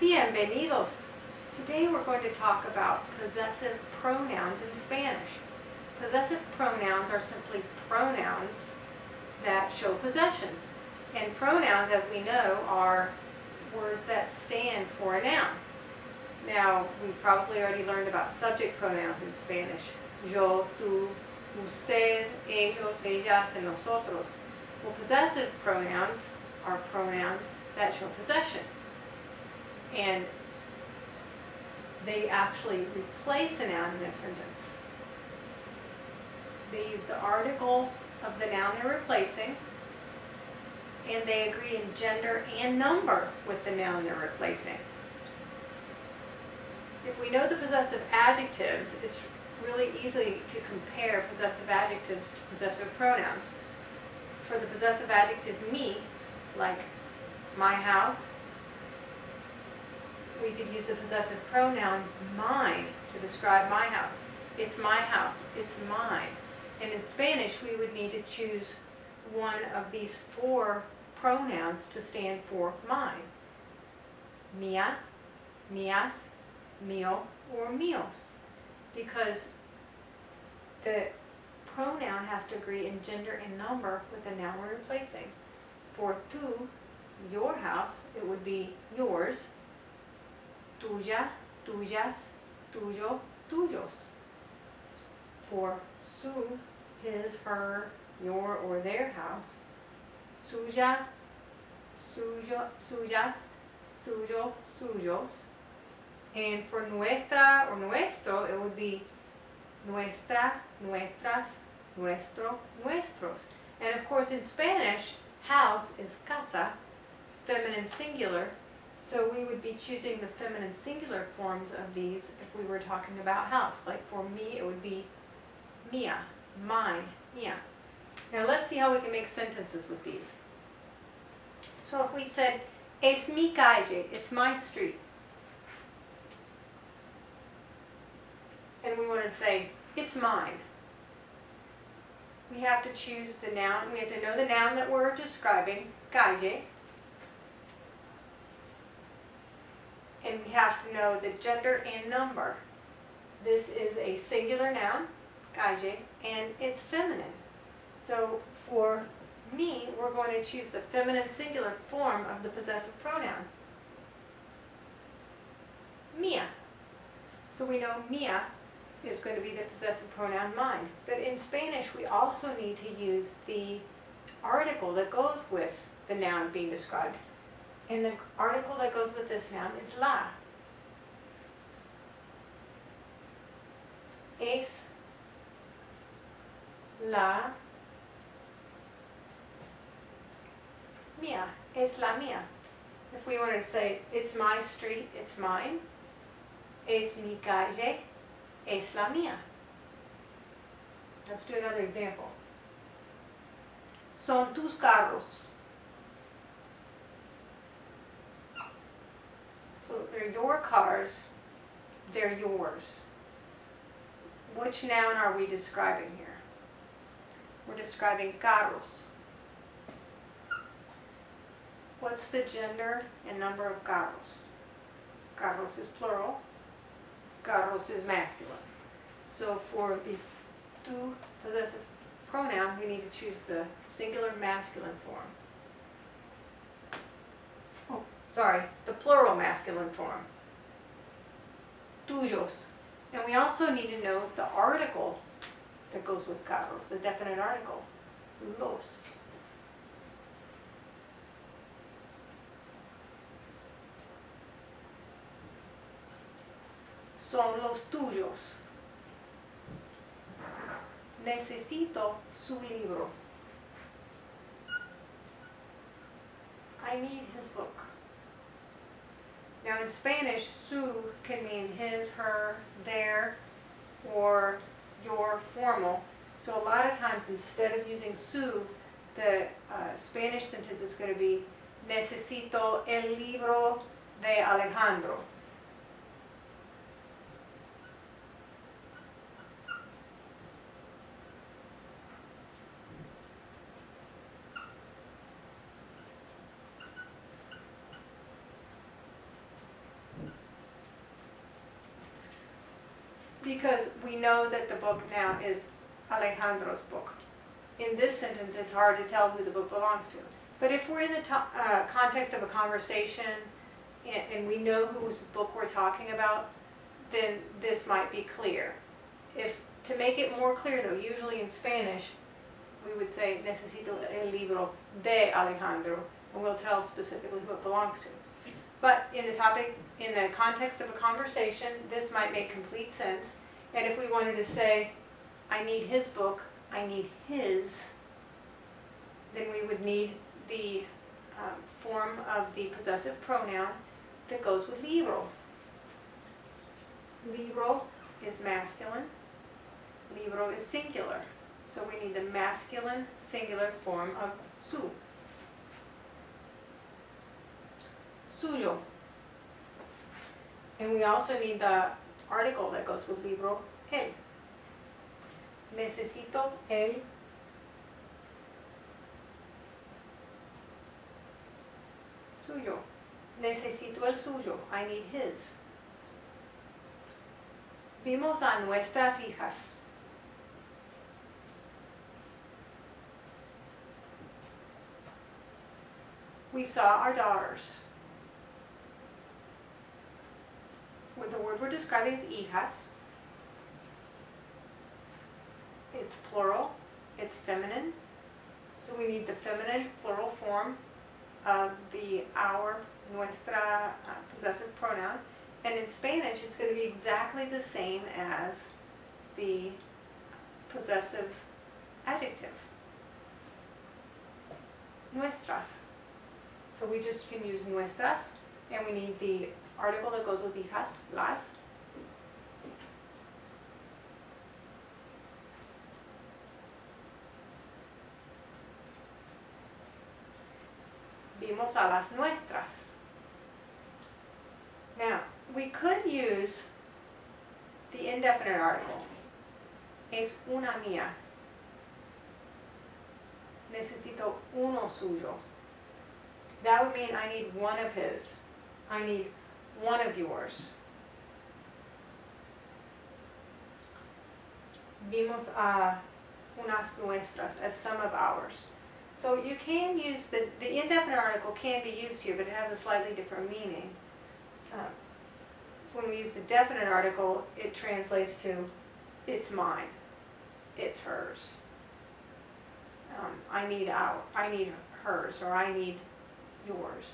Bienvenidos! Today we're going to talk about possessive pronouns in Spanish. Possessive pronouns are simply pronouns that show possession. And pronouns, as we know, are words that stand for a noun. Now, we've probably already learned about subject pronouns in Spanish. Yo, tú, usted, ellos, ellas, and nosotros. Well, possessive pronouns are pronouns that show possession and they actually replace a noun in a sentence. They use the article of the noun they're replacing, and they agree in gender and number with the noun they're replacing. If we know the possessive adjectives, it's really easy to compare possessive adjectives to possessive pronouns. For the possessive adjective mi, like my house, we could use the possessive pronoun mine to describe my house. It's my house. It's mine. And in Spanish, we would need to choose one of these four pronouns to stand for mine. Mia, mías, mío, or míos. Because the pronoun has to agree in gender and number with the noun we're replacing. For tu, your house, it would be yours tuya, tuyas, tuyo, tuyos. For su, his, her, your, or their house. Suya, suyo, suyas, suyo, suyos. And for nuestra or nuestro, it would be nuestra, nuestras, nuestro, nuestros. And of course in Spanish, house is casa, feminine singular, so we would be choosing the feminine singular forms of these if we were talking about house. Like for me, it would be mia, mine, mia. Now let's see how we can make sentences with these. So if we said, es mi calle, it's my street. And we wanted to say, it's mine. We have to choose the noun, we have to know the noun that we're describing, calle, and we have to know the gender and number. This is a singular noun, calle, and it's feminine. So for mi, we're going to choose the feminine singular form of the possessive pronoun. Mia. So we know mia is going to be the possessive pronoun mine. But in Spanish, we also need to use the article that goes with the noun being described. And the article that goes with this noun is la. Es la mía. Es la mía. If we wanted to say, it's my street, it's mine. Es mi calle, es la mía. Let's do another example. Son tus carros. So they're your cars, they're yours. Which noun are we describing here? We're describing carros. What's the gender and number of carros? Carros is plural, carros is masculine. So for the tu possessive pronoun, we need to choose the singular masculine form sorry, the plural masculine form. Tuyos. And we also need to know the article that goes with carros, the definite article. Los. Son los tuyos. Necesito su libro. I need his book. In Spanish, su can mean his, her, their, or your formal. So a lot of times instead of using su, the uh, Spanish sentence is going to be necesito el libro de Alejandro. Because we know that the book now is Alejandro's book. In this sentence, it's hard to tell who the book belongs to. But if we're in the uh, context of a conversation and, and we know whose book we're talking about, then this might be clear. If to make it more clear, though, usually in Spanish, we would say necesito el libro de Alejandro, and we'll tell specifically who it belongs to. But in the topic, in the context of a conversation, this might make complete sense. And if we wanted to say, I need his book, I need his, then we would need the um, form of the possessive pronoun that goes with libro. Libro is masculine, libro is singular. So we need the masculine singular form of su. Suyo. And we also need the article that goes with libro, el. Necesito el suyo. Necesito el suyo. I need his. Vimos a nuestras hijas. We saw our daughters. With the word we're describing is hijas. It's plural, it's feminine. So we need the feminine plural form of the our, nuestra uh, possessive pronoun. And in Spanish, it's going to be exactly the same as the possessive adjective. Nuestras. So we just can use nuestras, and we need the article that goes with hijas, las. Vimos a las nuestras. Now, we could use the indefinite article. Es una mía. Necesito uno suyo. That would mean I need one of his. I need one of yours. Vimos a unas nuestras as some of ours. So you can use the, the indefinite article can be used here, but it has a slightly different meaning. Uh, when we use the definite article, it translates to it's mine, it's hers. Um, I need our, I need hers, or I need yours.